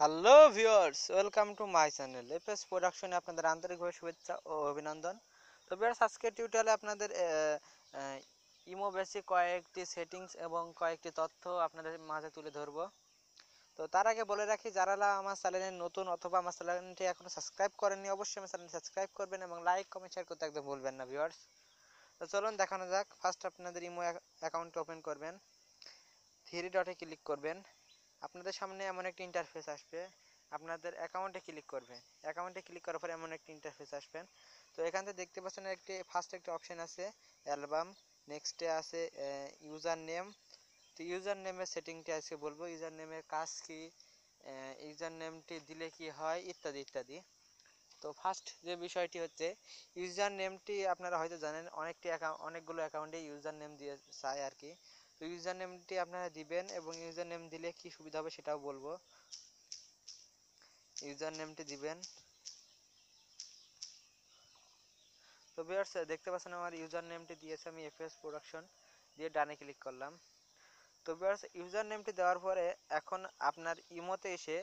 Hello viewers, welcome to my channel FS প্রোডাকশনে আপনাদের আন্তরিকভাবে শুভেচ্ছা ও অভিনন্দন। তো ভিউয়ার্স, আজকের টিউটোরিয়ালে আপনাদের ইমো বেসিক কয়েকটি সেটিংস এবং কয়েকটি তথ্য আপনাদের মাঝে তুলে ধরবো। তো তার আগে বলে রাখি, যারা আমার চ্যানেলে নতুন অথবা আমার চ্যানেলটি এখনও সাবস্ক্রাইব করেননি, অবশ্যই আমার চ্যানেলটি সাবস্ক্রাইব করবেন এবং লাইক, কমেন্ট শেয়ার করতে একদম ভুলবেন না ভিউয়ার্স। তো চলুন দেখানো যাক ফার্স্ট আপনাদের ইমো অ্যাকাউন্ট ওপেন করবেন। থ্রি ডটে ক্লিক করবেন। আপনাদের সামনে এমন একটি ইন্টারফেস আসবে। আপনাদের অ্যাকাউন্টে ক্লিক করবেন অ্যাকাউন্টে ক্লিক করার পরে এমন একটি ইন্টারফেস আসবেন তো এখান থেকে দেখতে পাচ্ছেন একটি ফার্স্ট একটি অপশন আছে অ্যালবাম নেক্সটে আছে ইউজার নেম তো ইউজার নেমের সেটিংটি আজকে বলব। ইউজার নেমের কাজ কি? ইউজার নেমটি দিলে কি হয়? ইত্যাদি ইত্যাদি। তো ফার্স্ট যে বিষয়টি হচ্ছে ইউজার নেমটি আপনারা হয়তো জানেন, অনেকটি অ্যাকাউন্ট অনেকগুলো অ্যাকাউন্টে ইউজার নেম দিয়ে চায় আর কি। তো ইউজার নেমটি আপনারা দিবেন এবং ইউজার নেম দিলে কি সুবিধা হবে সেটাও বলব। ইউজার নেমটি দিবেন। তো ভিউয়ার্স, দেখতে পাচ্ছেন আমার ইউজার নেমটি দিয়েছে আমি এফএস প্রোডাকশন দিয়ে ডানে ক্লিক করলাম। তো ভিউয়ার্স ইউজার নেমটি দেওয়ার পরে এখন আপনার ইমোতে এসে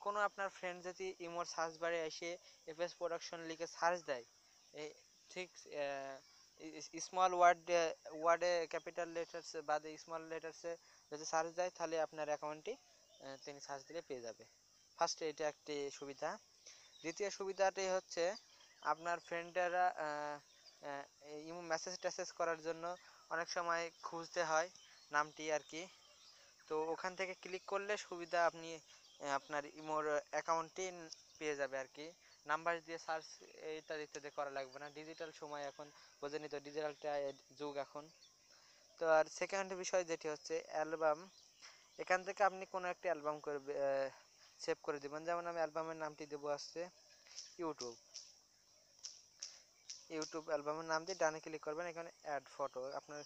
কোনো আপনার ফ্রেন্ড যদি ইমোর সার্চ বারে এসে এফএস প্রোডাকশন লিখে সার্চ দেয় ঠিক স্মল ওয়ার্ড ওয়ার্ডে ক্যাপিটাল লেটার্স বাদে স্মল লেটার্সে যদি সার্চ দেয়, তাহলে আপনার অ্যাকাউন্টটি তিনি সার্চ দিলে পেয়ে যাবে। ফার্স্ট এটা একটি সুবিধা। দ্বিতীয় সুবিধাটি হচ্ছে আপনার ফ্রেন্ডেরা ইমো মেসেজ টেসেজ করার জন্য অনেক সময় খুঁজতে হয় নামটি আর কি। তো ওখান থেকে ক্লিক করলে সুবিধা আপনি আপনার ইমোর অ্যাকাউন্টটি পেয়ে যাবে আর কি। নাম্বার দিয়ে সার্চ ইত্যাদি ইত্যাদি করা লাগবে না। ডিজিটাল সময় এখন, বোঝেনি তো? ডিজিটালটা যুগ এখন। তো আর সেকেন্ড বিষয় যেটি হচ্ছে অ্যালবাম এখান থেকে আপনি কোনো একটা অ্যালবাম করবে সেভ করে দেবেন। যেমন আমি অ্যালবামের নামটি দেবো আসছে ইউটিউব ইউটিউব অ্যালবামের নাম দিয়ে ডানে ক্লিক করবেন। এখানে অ্যাড ফটো আপনার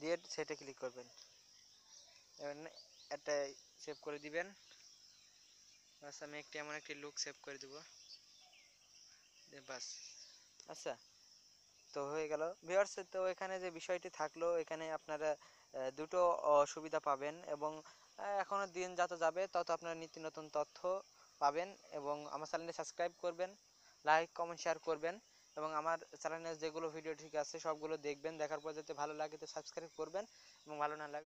দিয়ে সেটে ক্লিক করবেন। একটা সেভ করে দিবেন। আমি একটি, এমন একটি লুক সেভ করে দেব। আচ্ছা তো হয়ে গেল। ভিউয়ার্স, তো এখানে যে বিষয়টি থাকল, এখানে আপনারা দুটো সুবিধা পাবেন এবং এখনও দিন যত যাবে, তত আপনারা নিত্য নতুন তথ্য পাবেন এবং আমার চ্যানেলটি সাবস্ক্রাইব করবেন, লাইক, কমেন্ট, শেয়ার করবেন এবং আমার চ্যানেলের যেগুলো ভিডিও ঠিক আছে, সবগুলো দেখবেন, দেখার পর যাতে ভালো লাগে তো সাবস্ক্রাইব করবেন এবং ভালো না লাগে